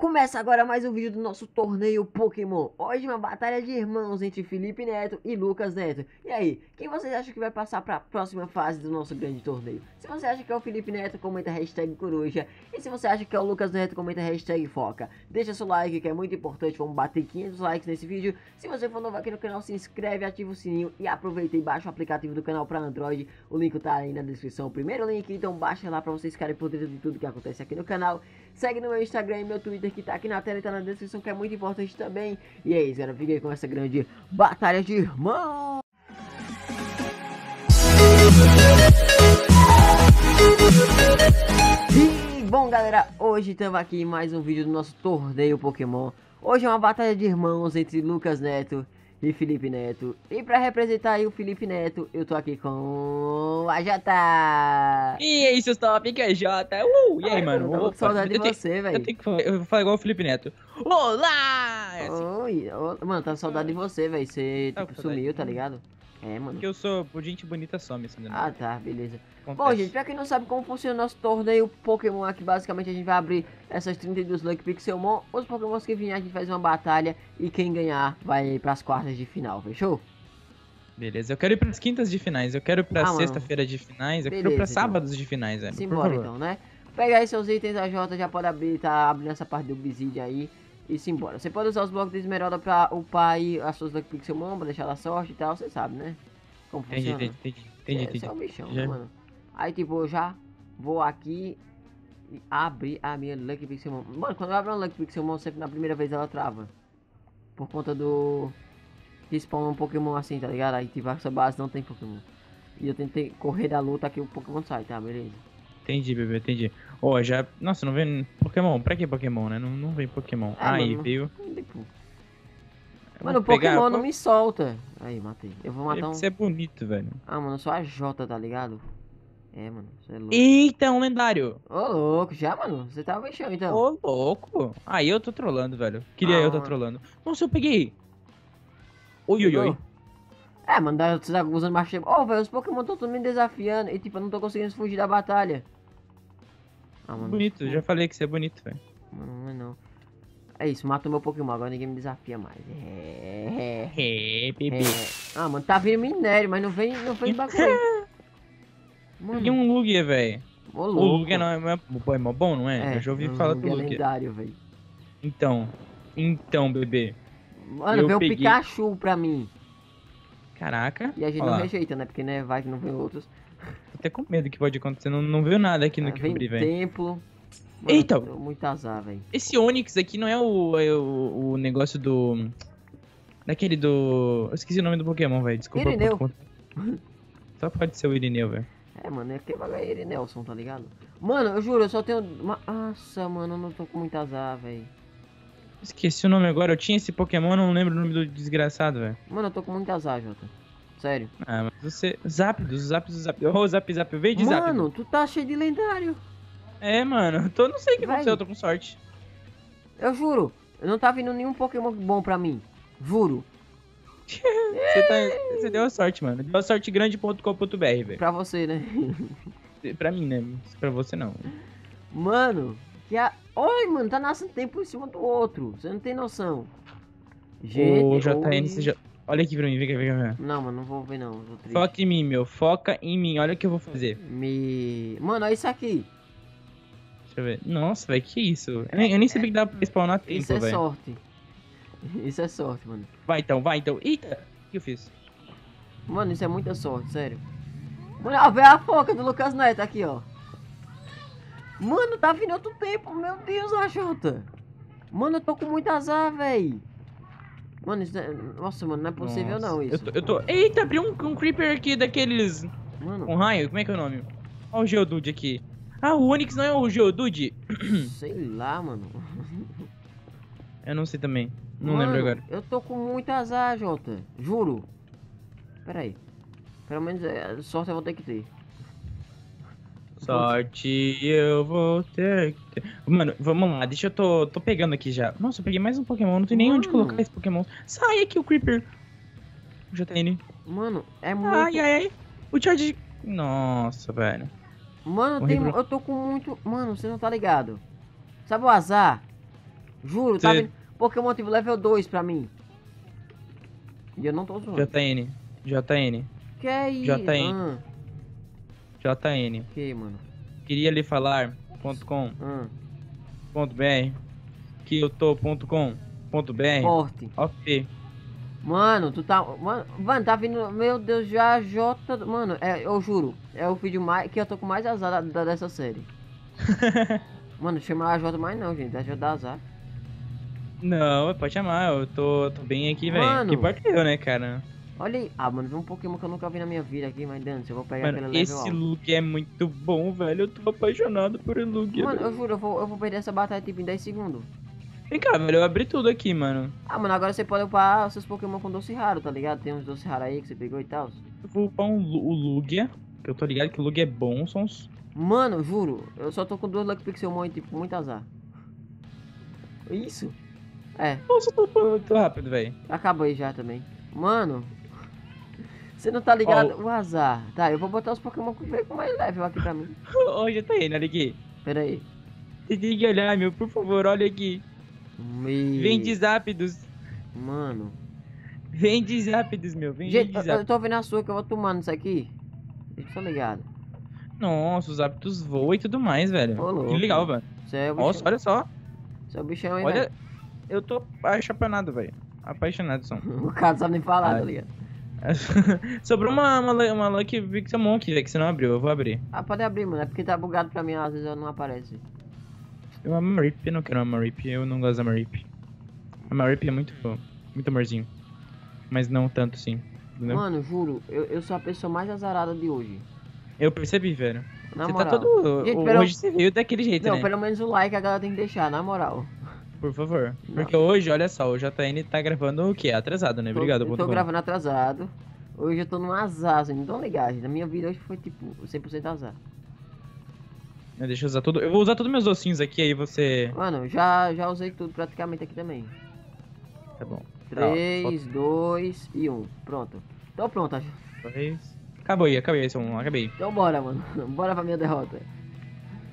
Começa agora mais um vídeo do nosso torneio Pokémon. Hoje uma batalha de irmãos entre Felipe Neto e Lucas Neto. E aí, quem vocês acham que vai passar para a próxima fase do nosso grande torneio? Se você acha que é o Felipe Neto, comenta hashtag coruja. E se você acha que é o Lucas Neto, comenta hashtag foca. Deixa seu like que é muito importante, vamos bater 500 likes nesse vídeo. Se você for novo aqui no canal, se inscreve, ativa o sininho e aproveita e baixa o aplicativo do canal para Android. O link tá aí na descrição, o primeiro link, então baixa lá para vocês ficarem por dentro de tudo que acontece aqui no canal. Segue no meu Instagram e meu Twitter que tá aqui na tela e tá na descrição que é muito importante também. E é isso, galera. Aí com essa grande batalha de irmãos. E bom, galera, hoje estamos aqui em mais um vídeo do nosso torneio Pokémon. Hoje é uma batalha de irmãos entre Lucas Neto e Felipe Neto. E pra representar aí o Felipe Neto, eu tô aqui com a Jota. E aí, seus top, que é Jota? Uh, e aí, Ai, mano? Eu tô com saudade de eu tenho- você, velho. eu vou falar igual o Felipe Neto. Olá! É assim Oi, ô, mano, tá com saudade de você, velho. Você Tá tipo, sumiu, de tá ligado? É, mano. que eu sou por gente bonita some, assim, né? Ah, tá, beleza. Bom, Acontece. gente, pra quem não sabe como funciona o nosso torneio Pokémon aqui, basicamente a gente vai abrir essas 32 Lucky Pixelmon. Os Pokémons que virem, a gente faz uma batalha e quem ganhar vai pras quartas de final, fechou? Beleza, eu quero ir pras quintas de finais, eu quero ir pra Ah, sexta-feira de finais, eu quero ir Beleza, pra então. sábados de finais, por Simbora então, né? Pega aí seus itens, a Jota já pode abrir, tá abrindo essa parte do Obsidian aí. E simbora. Você pode usar os blocos de esmeralda pra upar aí as suas Lucky Pixelmon, pra deixar ela sorte e tal, você sabe, né? Como Entendi, funciona. entendi, entendi, entendi, é o entendi. bichão, Já- né, mano? Aí, tipo, eu já vou aqui e abrir a minha Lucky Pixelmon. Mano, quando eu abro uma Lucky Pixelmon, sempre na primeira vez ela trava. Por conta do... Que spawn um Pokémon assim, tá ligado? Aí, tipo, essa base não tem Pokémon. E eu tentei correr da luta que o Pokémon sai, tá? Beleza. Entendi, bebê, entendi. Ó, já. Nossa, não vem Pokémon? Pra que Pokémon, né? Não, não vem Pokémon. Ah, Aí, mano. veio. Eu Mano, o vou pegar- Pokémon não me solta. Aí, matei. Eu vou matar um... Você é bonito, velho. Ah, mano, eu sou a Jota, tá ligado? É, mano, você é louco. Eita, um lendário! Ô, louco, já, mano? Você tava mexendo, então. Ô, louco! Aí eu tô trolando, velho. Queria Ah, eu tá trolando. Nossa, eu peguei! Oi, oi, oi. É, mano, você tá usando mais tempo. Ô, velho, os Pokémon estão me desafiando e, tipo, eu não tô conseguindo fugir da batalha. Ah, mano. Bonito, eu já falei que você é bonito, velho. Mano, não é não. É isso, matou meu Pokémon, agora ninguém me desafia mais. É, É, é, bebê. é. Ah, mano, tá vindo minério, mas não vem, não vem bagulho. Mano, um Lugia, velho. O. Lugia não é, é, é mó bom, não é? eu já ouvi falar do Lugia Lugia. lendário, velho. Então, então, bebê. Mano, veio o peguei- Pikachu pra mim. Caraca. E a gente Ó não rejeita, né? Porque, né, vai que não vem outros. Até com medo que pode acontecer. Não, não veio nada aqui no Ah, que abri, velho. templo. Mano, Eita! Muito azar, velho. Esse Onix aqui não é o, é o, o negócio do. Daquele do. Eu esqueci o nome do Pokémon, velho. Desculpa. Irineu. por- Só pode ser o Irineu, velho. É, mano, é que vai ele, Nelson, tá ligado? Mano, eu juro, eu só tenho. Nossa, mano, eu não tô com muito azar, velho. Esqueci o nome agora. Eu tinha esse Pokémon, não lembro o nome do desgraçado, velho. Mano, eu tô com muito azar, Jota. Sério. Ah, mas você. Zapdos, Zapdos, Zapdos. Ô, Zap, Zap, veio de Zap. Mano, tu tá cheio de lendário. É, mano. eu Tô, não sei o que Vai. aconteceu, eu tô com sorte. Eu juro, não tá vindo nenhum Pokémon bom pra mim. Juro. Você, tá, você deu a sorte, mano. Deu a sorte grande.com.br, velho. Pra você, né? Pra mim, né? Pra você não. Mano, que a. Oi, mano, tá nascendo tempo em cima do outro. Você não tem noção. Gente. Ô, JN, oi. você já. Olha aqui pra mim, vem cá, vem cá. Vem cá. Não, mano, não vou ver não. Vou triste. Foca em mim, meu. Foca em mim. Olha o que eu vou fazer. Me. Mano, olha isso aqui. Deixa eu ver. Nossa, velho, que isso? Eu nem, eu nem sabia que dava pra spawnar Isso tempo, é velho. sorte. Isso é sorte, mano. Vai então, vai então. Eita! O que eu fiz? Mano, isso é muita sorte, sério. Mano, vê a foca do Lucas Neto aqui, ó. Mano, tá vindo outro tempo. Meu Deus, Ajota. Mano, eu tô com muito azar, véi. Mano, isso é... Nossa, mano, não é possível Nossa, não isso. Eu tô, eu tô- Eita, abriu um, um creeper aqui daqueles. Mano, Com raio? Como é que é o nome? Olha o Geodude aqui. Ah, o Onix não é o Geodude? sei lá, mano. Eu não sei também. Não Mano, lembro agora. Eu tô com muito azar, Jota. Juro. Pera aí. Pelo menos é, sorte eu vou ter que ter. Sorte eu vou ter. que ter. Mano, vamos lá, deixa eu tô, tô pegando aqui já. Nossa, eu peguei mais um Pokémon, não tem nem onde colocar esse Pokémon. Sai aqui o Creeper. O JN. Mano, é muito... Ai, ai, ai. O Charge. Nossa, velho. Mano, tem, eu tô com muito. Mano, você não tá ligado. Sabe o azar? Juro, tá Você- vindo Pokémon tipo level 2 pra mim. E eu não tô zoando. JN. JN. Que é isso? JN. Ah, JN. que, mano? Queria lhe falar. ponto .com. Ah, ponto .br. Que eu tô. ponto .com. ponto .br. forte. Ok. Mano, tu tá. Mano, mano, tá vindo. Meu Deus, já J. Mano, é, eu juro. É o vídeo mais. Que eu tô com mais azar da, da- dessa série. Mano, chama a J mais não, gente. A J dá azar. Não, pode chamar. Eu tô, tô bem aqui, velho. Que importa eu, né, cara? Olha aí. Ah, mano, vê um Pokémon que eu nunca vi na minha vida aqui, mas dane eu vou pegar Mano, aquele level esse look é muito bom, velho. Eu tô apaixonado por esse look. Mano, velho. eu juro, eu vou, eu vou perder essa batalha tipo em 10 segundos. Vem cá, velho. Eu abri tudo aqui, mano. Ah, mano, agora você pode upar seus Pokémon com doce raro, tá ligado? Tem uns doce raro aí que você pegou e tal. Eu vou upar um, o Lugia. Que eu tô ligado que o Lugia é bom. São uns. Mano, juro, eu só tô com duas Lucky Pixelmon e tipo, muito azar. Isso? É, Nossa, eu tô upando muito rápido, velho. acabou aí já também. Mano, você não tá ligado? Ó, O azar. Tá, eu vou botar os Pokémon com mais level aqui pra mim. Ô, já tá aí, olha aqui. Pera aí. Você tem que olhar, meu, por favor, olha aqui. Me... Vem de Zapdos. Mano. Vem de Zapdos, meu. Vem Gente, de eu, eu Zapdos. tô vendo a sua que eu vou tomando isso aqui. Deixa eu só ligado. Nossa, os Zapdos voam e tudo mais, velho. Ô, que legal, velho. É Nossa, olha só. Você é o bichão aí, Olha, eu tô apaixonado, velho. Apaixonado, são. O cara sabe nem falar, Ai. tá ligado? Sobrou uma, uma, uma Lucky aqui, velho, que você não abriu. Eu vou abrir. Ah, pode abrir, mano. É porque tá bugado pra mim, às vezes não aparece. Eu amo a Marip, eu não quero uma Marip. Eu não gosto da Marip. A Marip é muito, muito amorzinho. Mas não tanto, sim. Entendeu? Mano, juro, eu, eu sou a pessoa mais azarada de hoje. Eu percebi, velho. Na você moral. tá todo... Gente, Hoje você veio daquele jeito, Não, né? pelo menos o like a galera tem que deixar, na moral. Por favor. Não. Porque hoje, olha só, o JN tá gravando o quê? Atrasado, né? Tô- Obrigado, Eu tô gravando atrasado. Hoje eu tô num azar, assim, não ligar, gente. Na minha vida hoje foi tipo 100% azar. Deixa eu usar tudo. Eu vou usar todos meus ossinhos aqui, aí você. Mano, já, já usei tudo praticamente aqui também. Tá bom. 3, 2 e 1. Pronto. Tô pronto, acho. Acabou aí, acabei esse um, acabei. Então bora, mano. Bora pra minha derrota.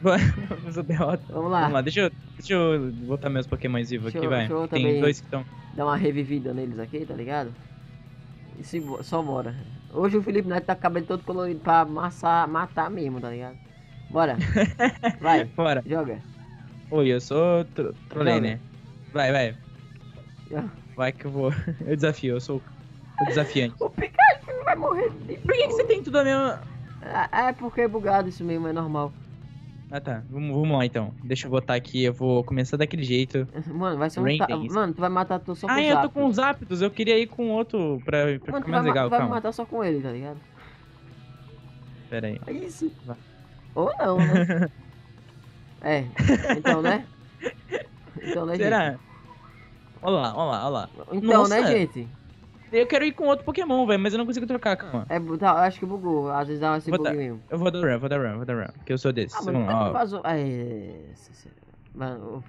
Vamos a derrota. Vamos lá. Vamos lá, deixa eu, deixa eu botar meus pokémons vivos aqui, eu- vai. Tem também- dois que estão. Dar uma revivida neles aqui, tá ligado? E se, só bora. Hoje o Felipe Neto tá com o cabelo todo colorido pra amassar, matar mesmo, tá ligado? Bora. Vai, Bora. joga. Oi, eu sou tro trolei, né? Vai, vai. Vai que eu vou. Eu desafio, eu sou o desafiante. O Pikachu vai morrer Por que, que você tem tudo a mesma. É, é porque é bugado isso mesmo, é normal. Ah tá, vamos, vamos lá então. Deixa eu botar aqui, eu vou começar daquele jeito. Mano, vai ser um. Dance. Mano, tu vai matar tu só com Ah, eu tô com os Zapdos, eu queria ir com outro pra, pra Mano, ficar vai, mais ma- legal, tu vai matar só com ele, tá ligado? Pera aí. É isso. Vai. Ou não, né? é, então, né? Então, né, Será? Olha lá, olha lá, olha lá. gente? Então, né, Nossa. gente? Eu quero ir com outro Pokémon, velho, mas eu não consigo trocar, calma. É, tá, eu acho que bugou. Às vezes dá esse Vou bug dar- mesmo. Eu vou dar run, vou dar run, vou dar run, porque eu sou desse. Ah, Vamos lá, vazou? É, se- Mano,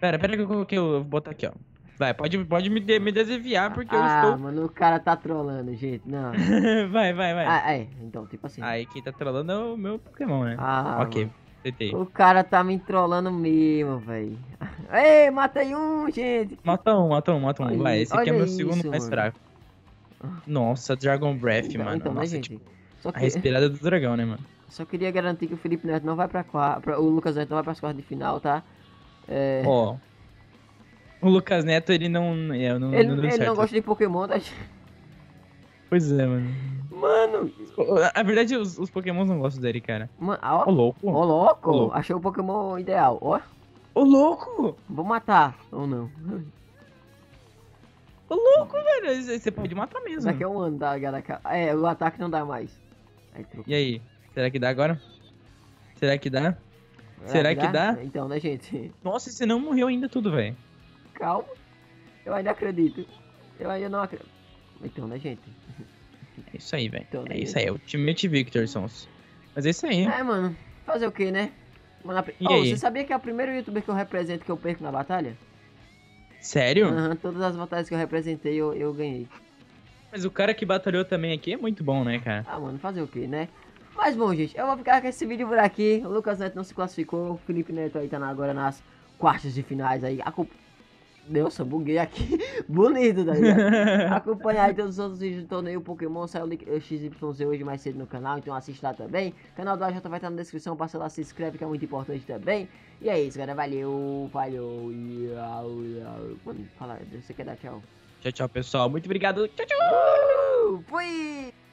Pera, pera que eu vou botar aqui, ó. Vai, pode, pode me, de- me desviar, porque ah, eu mano, o cara tá trolando, gente. Não. estou... vai, vai, vai. Ah, é, então, tipo assim. Aí quem tá trolando é o meu Pokémon, né? Ah, ok, mano. tentei. O cara tá me trolando mesmo, velho. Ei, matei um, gente. Mata um, mata um, mata um. Olha vai, esse aqui é meu segundo isso, mais mano. fraco. Nossa, Dragon Breath, Então, mano. então, né, Nossa, gente? tipo, Só, a que, respirada do dragão, né, mano? só queria garantir que o Felipe Neto não vai pra quarta. O Lucas Neto não vai pras quartas de final, tá? É, Ó. O Lucas Neto, ele não. É, não, ele não ele não gosta de Pokémon, tá? Pois é, mano. Mano, Na verdade, os, os Pokémons não gostam dele, cara. mano, Ô, ó. louco. Ó, louco. Ô, louco. Achei o Pokémon ideal, ó. Ô, louco! Vou matar, ou não. Ô, louco, velho. Você pode matar mesmo. Daqui a um ano, tá ligado? É, o ataque não dá mais. Aí. E aí? Será que dá agora? Será que dá? Será que dá? Então, né, gente? Nossa, você não morreu ainda tudo, velho. Calma. Eu ainda acredito. Eu ainda não acredito. Então, né, gente? É isso aí, velho. Então, É né? isso aí. Ultimate Victor, Sons. Mas é isso aí. É, mano. Fazer o que, né? Mano, a E aí? você sabia que é o primeiro youtuber que eu represento que eu perco na batalha? Sério? Aham, todas as batalhas que eu representei eu, eu ganhei. Mas o cara que batalhou também aqui é muito bom, né, cara? Ah, mano, fazer o que, né? Mas bom, gente, eu vou ficar com esse vídeo por aqui. O Lucas Neto não se classificou. O Felipe Neto aí tá agora nas quartas de finais aí. Nossa, buguei aqui. Bonito, tá ligado? Acompanhar aí todos os outros vídeos do torneio Pokémon. Saiu o link XYZ hoje mais cedo no canal, então assiste lá também. O canal do AJ vai estar na descrição. Passa lá, se inscreve, que é muito importante também. E é isso, galera. Valeu, falhou. E... Mano, fala, você quer dar tchau? Tchau, tchau, pessoal. Muito obrigado. Tchau, tchau. Fui!